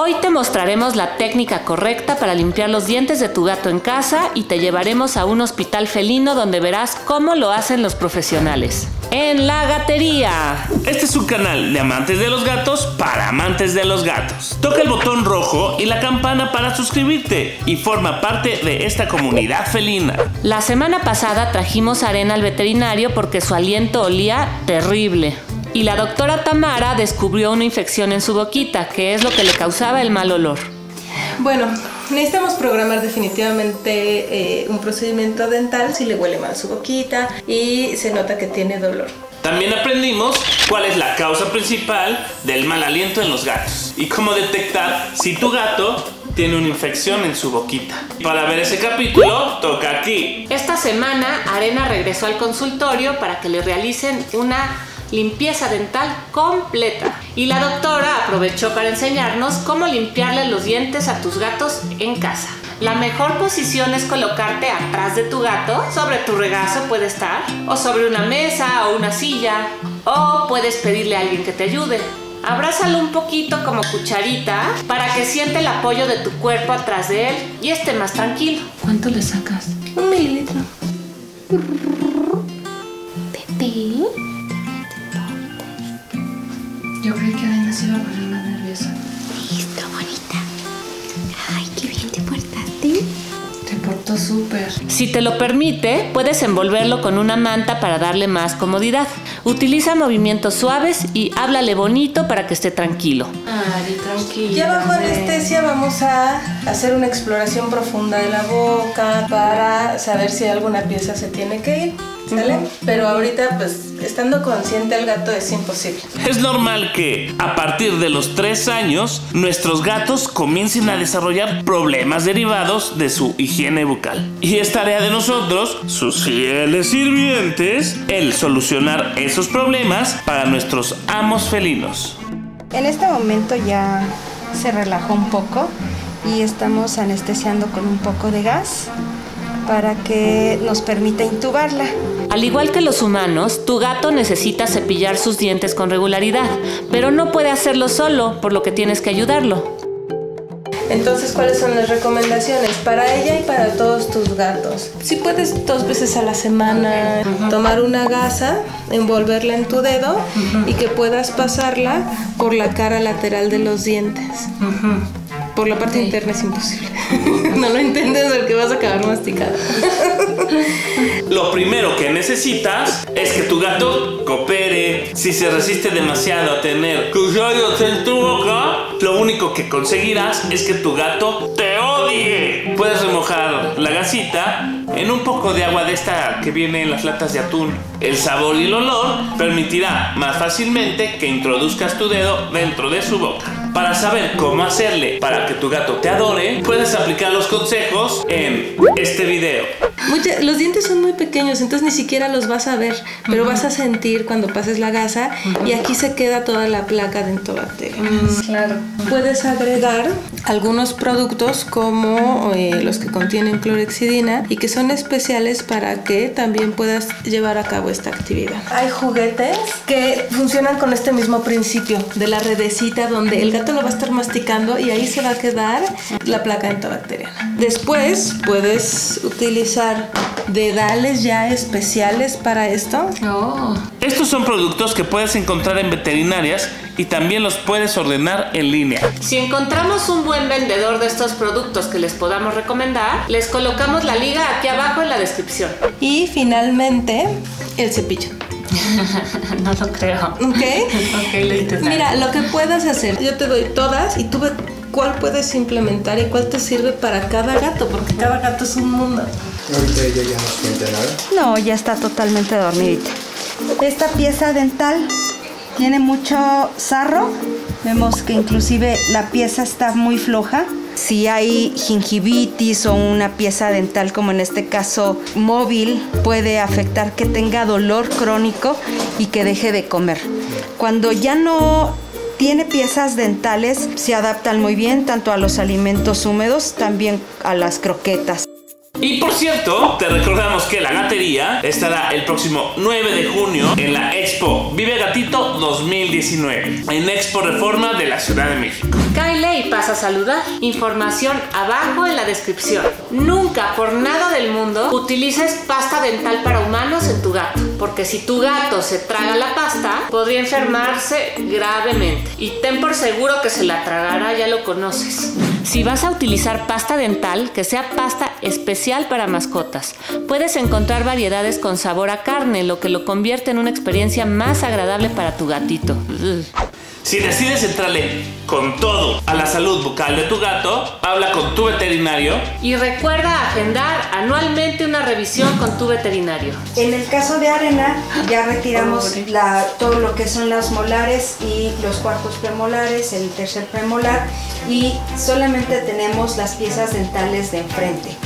Hoy te mostraremos la técnica correcta para limpiar los dientes de tu gato en casa y te llevaremos a un hospital felino donde verás cómo lo hacen los profesionales. En la gatería. Este es un canal de amantes de los gatos para amantes de los gatos. Toca el botón rojo y la campana para suscribirte y forma parte de esta comunidad felina. La semana pasada trajimos a Arena al veterinario porque su aliento olía terrible. Y la doctora Tamara descubrió una infección en su boquita, que es lo que le causaba el mal olor. Bueno, necesitamos programar definitivamente eh, un procedimiento dental si le huele mal su boquita y se nota que tiene dolor. También aprendimos cuál es la causa principal del mal aliento en los gatos y cómo detectar si tu gato tiene una infección en su boquita. Para ver ese capítulo, toca aquí. Esta semana, Arena regresó al consultorio para que le realicen una limpieza dental completa. Y la doctora aprovechó para enseñarnos cómo limpiarle los dientes a tus gatos en casa. La mejor posición es colocarte atrás de tu gato, sobre tu regazo puede estar, o sobre una mesa o una silla, o puedes pedirle a alguien que te ayude. Abrázalo un poquito como cucharita para que siente el apoyo de tu cuerpo atrás de él y esté más tranquilo. ¿Cuánto le sacas? Un mililitro. Yo creí que Arena se iba a poner Súper. Si te lo permite, puedes envolverlo con una manta para darle más comodidad. Utiliza movimientos suaves y háblale bonito para que esté tranquilo. Ay, tranquilo. Ya bajo anestesia vamos a hacer una exploración profunda de la boca para saber si alguna pieza se tiene que ir. ¿Sale? Pero ahorita, pues, estando consciente el gato es imposible. Es normal que a partir de los 3 años nuestros gatos comiencen a desarrollar problemas derivados de su higiene bucal. Y es tarea de nosotros, sus fieles sirvientes, el solucionar esos problemas para nuestros amos felinos. En este momento ya se relajó un poco y estamos anestesiando con un poco de gas para que nos permita intubarla. Al igual que los humanos, tu gato necesita cepillar sus dientes con regularidad, pero no puede hacerlo solo, por lo que tienes que ayudarlo. Entonces, ¿cuáles son las recomendaciones para ella y para todos tus gatos? Si puedes dos veces a la semana tomar una gasa, envolverla en tu dedo y que puedas pasarla por la cara lateral de los dientes. Por la parte interna es imposible. no lo entiendes que vas a acabar masticado. Lo primero que necesitas es que tu gato coopere. Si se resiste demasiado a tener cuchillos en tu boca, lo único que conseguirás es que tu gato te odie. Puedes remojar la gasita en un poco de agua de esta que viene en las latas de atún. El sabor y el olor permitirá más fácilmente que introduzcas tu dedo dentro de su boca. Para saber cómo hacerle para que tu gato te adore, puedes aplicar los consejos en este video. los dientes son muy pequeños, entonces ni siquiera los vas a ver, pero vas a sentir cuando pases la gasa y aquí se queda toda la placa dentobacteriana. Mm, claro. Puedes agregar algunos productos como eh, los que contienen clorexidina y que son especiales para que también puedas llevar a cabo esta actividad. Hay juguetes que funcionan con este mismo principio de la redecita donde el gato lo va a estar masticando y ahí se va a quedar la placa entobacteriana. Después puedes utilizar dedales ya especiales para esto. Oh. Estos son productos que puedes encontrar en veterinarias y también los puedes ordenar en línea. Si encontramos un buen vendedor de estos productos que les podamos recomendar, les colocamos la liga aquí abajo en la descripción. Y finalmente, el cepillo. no lo creo. ¿Ok? ok, Mira, lo que puedas hacer, yo te doy todas y tú ve cuál puedes implementar y cuál te sirve para cada gato, porque cada gato es un mundo. Ahorita ella ya no siente nada. No, ya está totalmente dormidita. Esta pieza dental tiene mucho sarro. Vemos que inclusive la pieza está muy floja. Si hay gingivitis o una pieza dental, como en este caso móvil, puede afectar que tenga dolor crónico y que deje de comer. Cuando ya no tiene piezas dentales, se adaptan muy bien tanto a los alimentos húmedos, también a las croquetas. Y por cierto, te recordamos que la gatería estará el próximo 9 de junio en la Expo Vive Gatito 2019, en Expo Reforma de la Ciudad de México. Kyle y pasa a saludar. Información abajo en la descripción. Nunca, por nada del mundo, utilices pasta dental para humanos en tu gato. Porque si tu gato se traga la pasta, podría enfermarse gravemente. Y ten por seguro que se la tragará, ya lo conoces. Si vas a utilizar pasta dental, que sea pasta especial para mascotas. Puedes encontrar variedades con sabor a carne, lo que lo convierte en una experiencia más agradable para tu gatito. Si decides entrarle con todo a la salud bucal de tu gato, habla con tu veterinario. Y recuerda agendar anualmente una revisión con tu veterinario. En el caso de Arena, ya retiramos la- todo lo que son las molares y los cuartos premolares, el tercer premolar, y solamente tenemos las piezas dentales de enfrente.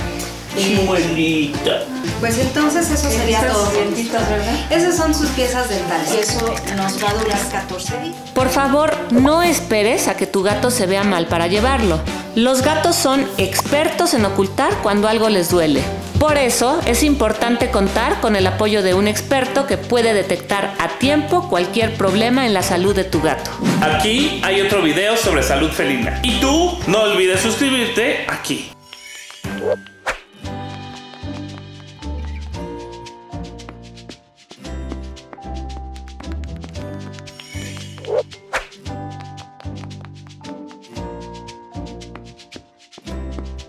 Eh, Chimuelita. pues entonces eso sería Estas todo. ¿verdad? Esas son sus piezas dentales y eso nos va a durar 14 días. Por favor, no esperes a que tu gato se vea mal para llevarlo. Los gatos son expertos en ocultar cuando algo les duele. Por eso es importante contar con el apoyo de un experto que puede detectar a tiempo cualquier problema en la salud de tu gato. Aquí hay otro video sobre salud felina. Y tú no olvides suscribirte aquí.